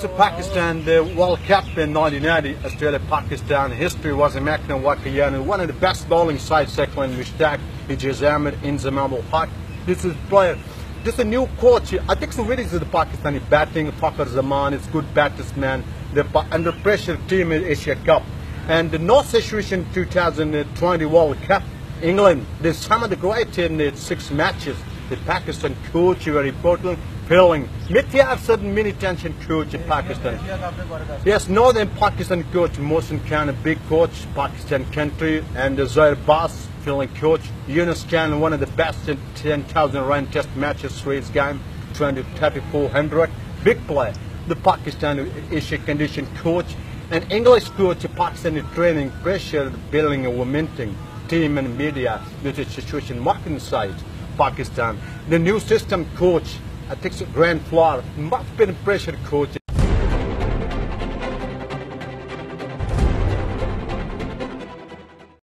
To Pakistan, the World Cup in 1990, Australia-Pakistan history was Makna Wakayanu, one of the best bowling sides, Saqlain Mushtaq, Ijaz Ahmed, Inzamam Haq. This is player. This is a new coach. I think some really is the Pakistani batting, Fakhar Zaman, it's good batsman. The under pressure team in Asia Cup. And the North situation 2020 World Cup, England, there's some of the great in the six matches. The Pakistan coach, very important, filling. Mithya certain many tension coach in Pakistan. Yes, Northern Pakistan coach, Mohsin Khan, a big coach, Pakistan country, and Zaheer Abbas, filling coach. Yunus Khan, one of the best in 10,000 run test matches, race game, 20 3400. Big player. The Pakistan Asia condition coach. An English coach, Pakistani training, pressure, building a momentum team and media, this situation marketing side. Pakistan. The new system coach, I think the Grant Flower, much better pressure coach.